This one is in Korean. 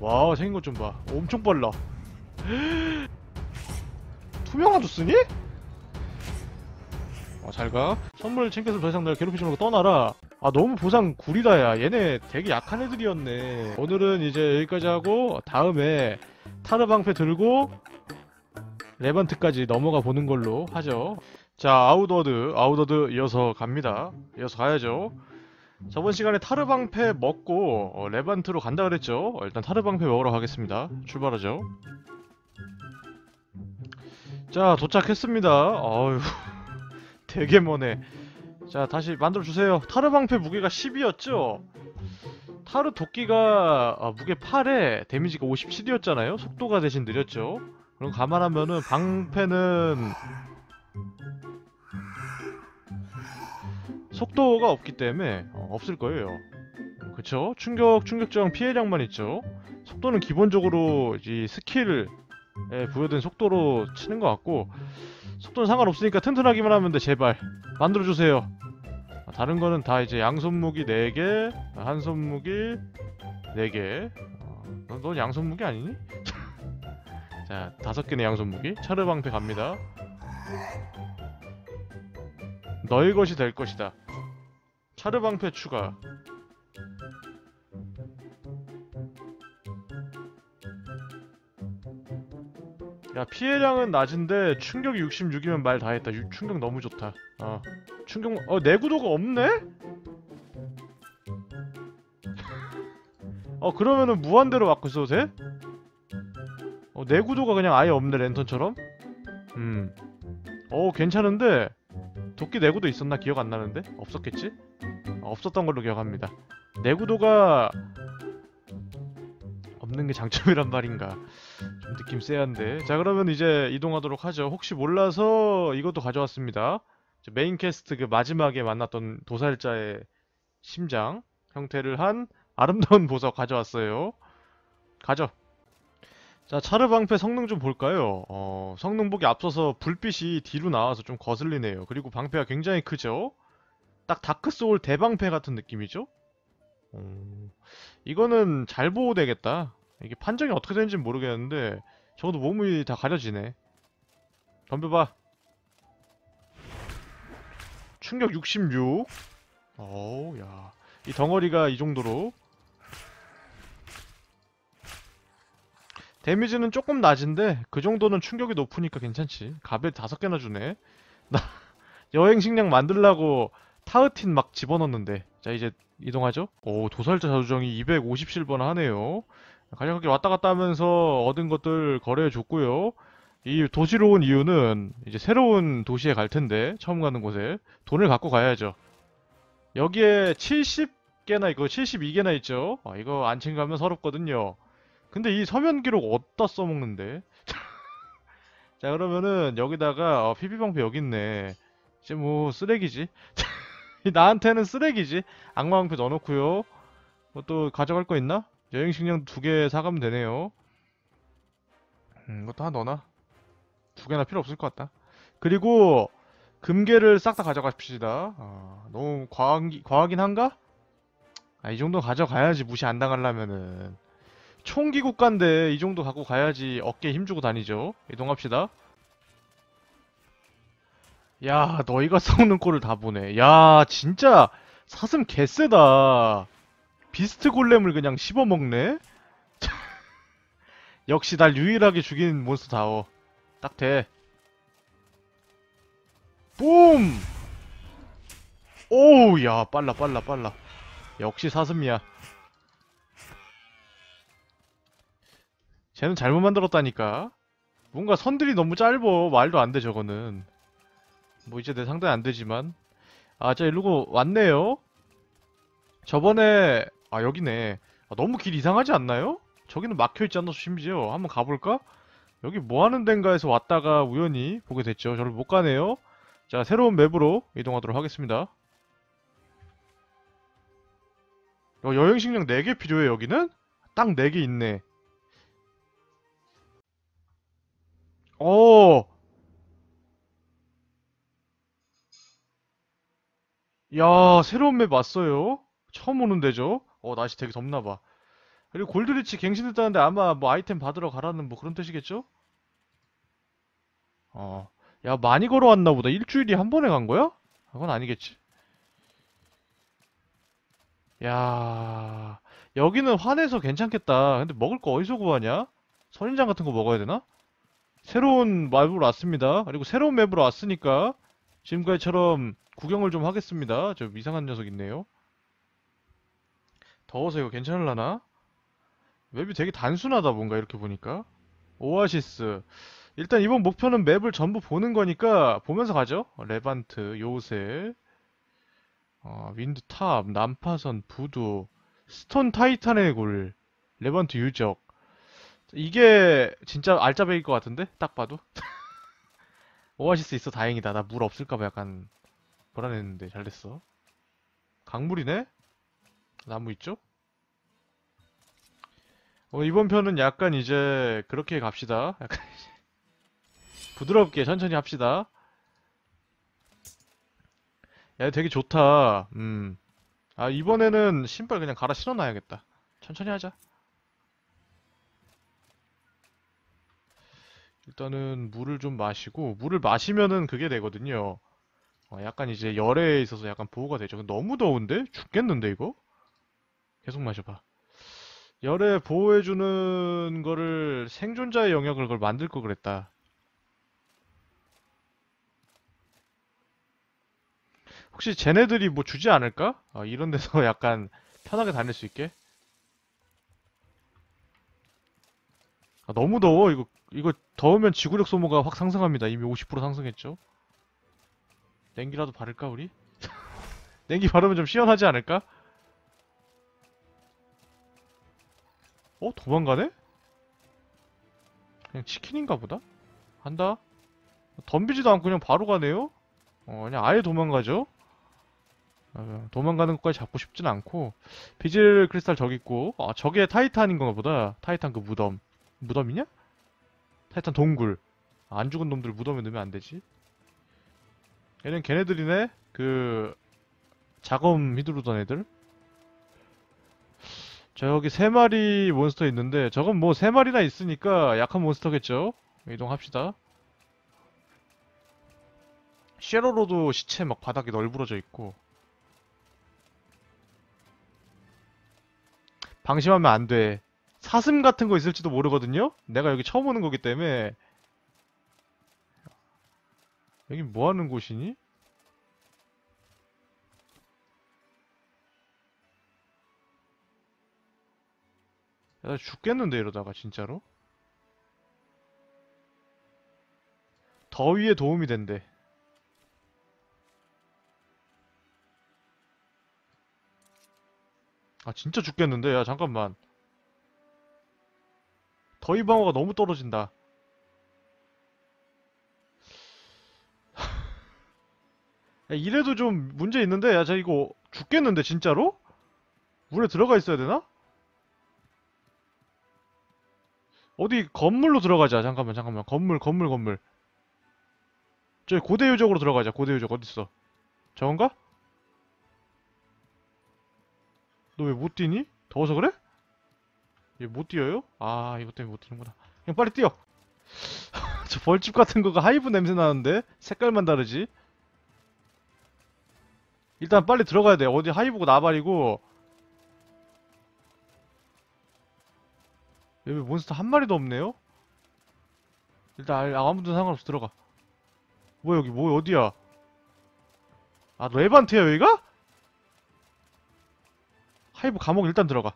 와 생긴 것 좀 봐. 엄청 빨라. 투명화도 쓰니? 어, 잘 가. 선물 챙겨서 더 이상 날 괴롭히지 말고 떠나라. 아, 너무 보상 구리다, 야. 얘네 되게 약한 애들이었네. 오늘은 이제 여기까지 하고, 다음에 타르 방패 들고, 레반트까지 넘어가 보는 걸로 하죠. 자, Outward, Outward 이어서 갑니다. 이어서 가야죠. 저번 시간에 타르방패 먹고, 어, 레반트로 간다 그랬죠. 어, 일단 타르방패 먹으러 가겠습니다. 출발하죠. 자, 도착했습니다. 어휴. 되게 머네. 자, 다시 만들어주세요. 타르방패 무게가 10이었죠? 타르 도끼가 아, 무게 8에 데미지가 57이었잖아요? 속도가 대신 느렸죠? 그럼 감안하면은 방패는 속도가 없기 때문에 어, 없을 거예요. 그쵸? 충격, 충격정 피해량만 있죠? 속도는 기본적으로 이 스킬에 부여된 속도로 치는 것 같고 속도는 상관없으니까 튼튼하기만 하면 돼 제발 만들어주세요 아, 다른 거는 다 이제 양손무기 4개 한손무기 4개 어, 넌, 넌 양손무기 아니니? 자 다섯 개의 양손무기 차르방패 갑니다 너의 것이 될 것이다 차르 방패 추가 야 피해량은 낮은데 충격이 66이면 말 다 했다 유- 충격 너무 좋다 어 충격 어 내구도가 없네? 어 그러면은 무한대로 맞고 있어도 돼? 어 내구도가 그냥 아예 없네 랜턴처럼? 음어 괜찮은데 도끼 내구도 있었나 기억 안 나는데? 없었겠지? 어, 없었던 걸로 기억합니다. 내구도가 없는 게 장점이란 말인가. 좀 느낌 쎄한데. 자 그러면 이제 이동하도록 하죠. 혹시 몰라서 이것도 가져왔습니다. 메인 캐스트 그 마지막에 만났던 도살자의 심장 형태를 한 아름다운 보석 가져왔어요. 가죠. 자 차르 방패 성능 좀 볼까요? 어, 성능 보기 앞서서 불빛이 뒤로 나와서 좀 거슬리네요. 그리고 방패가 굉장히 크죠 딱 다크소울 대방패 같은 느낌이죠? 어, 이거는 잘 보호되겠다. 이게 판정이 어떻게 되는지 는 모르겠는데 적어도 몸이 다 가려지네. 덤벼봐. 충격 66 어우 야이 덩어리가 이 정도로. 데미지는 조금 낮은데 그 정도는 충격이 높으니까 괜찮지. 가벨 다섯 개나 주네. 나 여행 식량 만들라고 타으틴 막 집어넣는데 자 이제 이동하죠 오 도살자 자주정이 250실버나 하네요 가격하게 왔다 갔다 하면서 얻은 것들 거래해줬고요. 이 도시로 온 이유는 이제 새로운 도시에 갈 텐데 처음 가는 곳에 돈을 갖고 가야죠. 여기에 70개나 있고 72개나 있죠. 아, 이거 안 챙가면 서럽거든요. 근데 이 서면 기록 어디다 써먹는데? 자 그러면은 여기다가 어, PP방패 여기 있네. 이제 뭐 쓰레기지. 나한테는 쓰레기지. 악마방패 넣어놓고요. 뭐 또 가져갈 거 있나? 여행 식량 두 개 사가면 되네요. 음, 이것도 하나 넣어놔. 두 개나 필요 없을 것 같다. 그리고 금괴를 싹 다 가져가십시다. 아, 너무 과학, 과하긴 한가? 아, 이 정도 가져가야지 무시 안 당하려면은. 총기 국가인데 이 정도 갖고 가야지 어깨에 힘주고 다니죠. 이동합시다. 야, 너희가 썩는 꼴을 다 보네. 야, 진짜 사슴 개쎄다. 비스트 골렘을 그냥 씹어먹네? 역시 날 유일하게 죽인 몬스터다워. 딱 돼. 뿜! 오우, 야, 빨라, 빨라, 빨라. 역시 사슴이야. 쟤는 잘못 만들었다니까. 뭔가 선들이 너무 짧어. 말도 안 돼, 저거는. 뭐 이제 내 상대는 안 되지만. 아, 자, 이러고 왔네요. 저번에 아 여기네 아, 너무 길 이상하지 않나요? 저기는 막혀있지 않나 심지어 한번 가볼까? 여기 뭐하는 덴가 해서 왔다가 우연히 보게 됐죠 저를 못 가네요 자 새로운 맵으로 이동하도록 하겠습니다 어, 여행식량 4개 필요해 여기는? 딱 4개 있네 어 야, 새로운 맵 왔어요. 처음 오는 데죠? 어, 날씨 되게 덥나봐. 그리고 골드리치 갱신했다는데 아마 뭐 아이템 받으러 가라는 뭐 그런 뜻이겠죠? 어. 야, 많이 걸어왔나 보다. 일주일이 한 번에 간 거야? 그건 아니겠지. 야, 여기는 환해서 괜찮겠다. 근데 먹을 거 어디서 구하냐? 선인장 같은 거 먹어야 되나? 새로운 맵으로 왔습니다. 그리고 새로운 맵으로 왔으니까 지금까지처럼 구경을 좀 하겠습니다. 저 이상한 녀석 있네요. 더워서 이거 괜찮을라나? 맵이 되게 단순하다 뭔가 이렇게 보니까. 오아시스. 일단 이번 목표는 맵을 전부 보는 거니까 보면서 가죠. 어, 레반트, 요새, 어, 윈드탑, 난파선, 부두, 스톤 타이탄의 굴, 레반트 유적. 이게 진짜 알짜배기일 것 같은데? 딱 봐도. 오아시스 있어 다행이다. 나 물 없을까봐 약간 불안했는데 잘 됐어. 강물이네? 나무 있죠? 어, 이번 편은 약간 이제 그렇게 갑시다. 약간 부드럽게 천천히 합시다. 야, 되게 좋다. 음. 아, 이번에는 신발 그냥 갈아 신어놔야겠다. 천천히 하자. 일단은 물을 좀 마시고, 물을 마시면은 그게 되거든요. 어, 약간 이제 열에 있어서 약간 보호가 되죠. 너무 더운데? 죽겠는데, 이거? 계속 마셔봐. 열에 보호해주는 거를 생존자의 영역을 그걸 만들 거 그랬다. 혹시 쟤네들이 뭐 주지 않을까? 어, 이런 데서 약간 편하게 다닐 수 있게? 아, 너무 더워. 이거, 이거 더우면 지구력 소모가 확 상승합니다. 이미 50% 상승했죠. 냉기라도 바를까, 우리? 냉기 바르면 좀 시원하지 않을까? 어? 도망가네? 그냥 치킨인가 보다? 한다? 덤비지도 않고 그냥 바로 가네요? 어, 그냥 아예 도망가죠? 어, 도망가는 것까지 잡고 싶진 않고 비질 크리스탈 저기 있고 아 저게 타이탄인 건가 보다 타이탄 그 무덤 무덤이냐? 타이탄 동굴. 아, 안 죽은 놈들 무덤에 넣으면 안 되지? 얘는 걔네들이네? 그 자검 휘두르던 애들? 저기 세 마리 몬스터 있는데 저건 뭐 세 마리나 있으니까 약한 몬스터겠죠? 이동합시다. 쉐로로도 시체 막 바닥에 널브러져 있고. 방심하면 안 돼. 사슴 같은 거 있을지도 모르거든요? 내가 여기 처음 오는 거기 때문에. 여기 뭐 하는 곳이니? 야, 나 죽겠는데, 이러다가, 진짜로? 더위에 도움이 된대. 아 진짜 죽겠는데 야 잠깐만 더위 방어가 너무 떨어진다 야 이래도 좀 문제 있는데 야 저 이거 죽겠는데 진짜로? 물에 들어가 있어야 되나? 어디 건물로 들어가자 잠깐만 잠깐만 건물 건물 건물 저기 고대 유적으로 들어가자 고대 유적 어딨어 저건가? 너 왜 못 뛰니? 더워서 그래? 얘못 뛰어요? 아 이것 때문에 못 뛰는구나. 그냥 빨리 뛰어. 저 벌집 같은 거가 하이브 냄새 나는데? 색깔만 다르지? 일단 빨리 들어가야 돼. 어디 하이브고 나발이고. 여기 몬스터 한 마리도 없네요? 일단 아- 아무도 상관없어 들어가. 뭐 여기 뭐 어디야? 아 레반트야 여기가? 하이브 감옥 일단 들어가